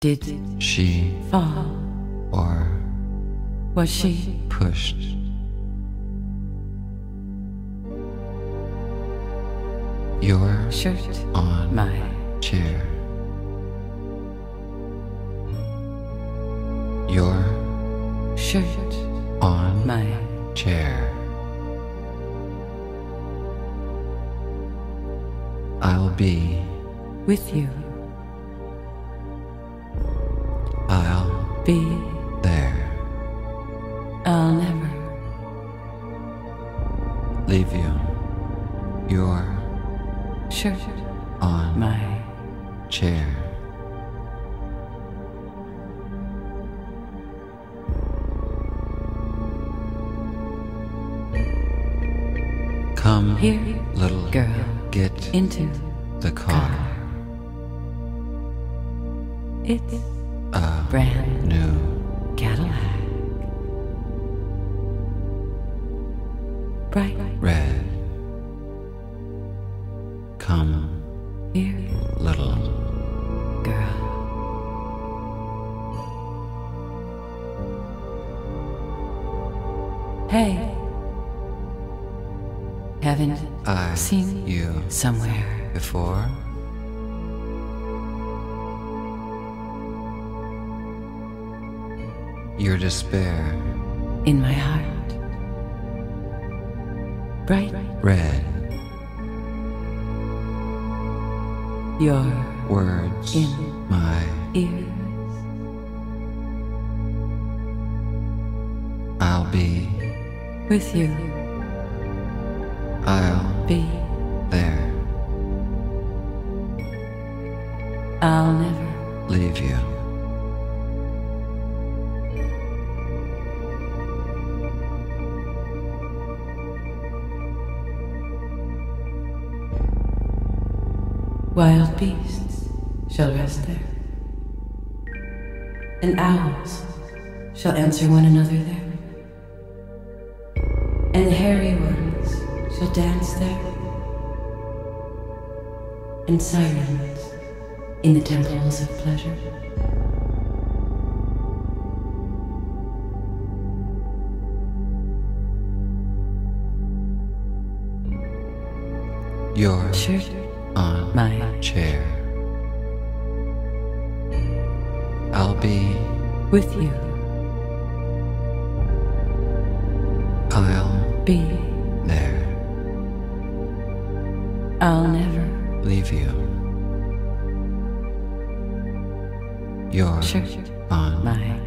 Did she fall? or Was she pushed your shirt on my chair? Your shirt on my chair. I'll be, with you be there. I'll never Leave you. Your shirt on my chair. Come, here little girl get into the car. it's A brand new. Cadillac. Bright red. Come, here. little girl. Hey. Haven't I seen you somewhere. before. Your despair, in my heart. Bright. Red. Your words, in my ears. I'll be, with you. I'll be there, I'll never leave you. Wild beasts shall rest there, and owls shall answer one another there, and hairy ones shall dance there, and sirens in the temples of pleasure. Your Shirt on my chair. I'll be, with you I'll be there, I'll never leave you. Your shirt on my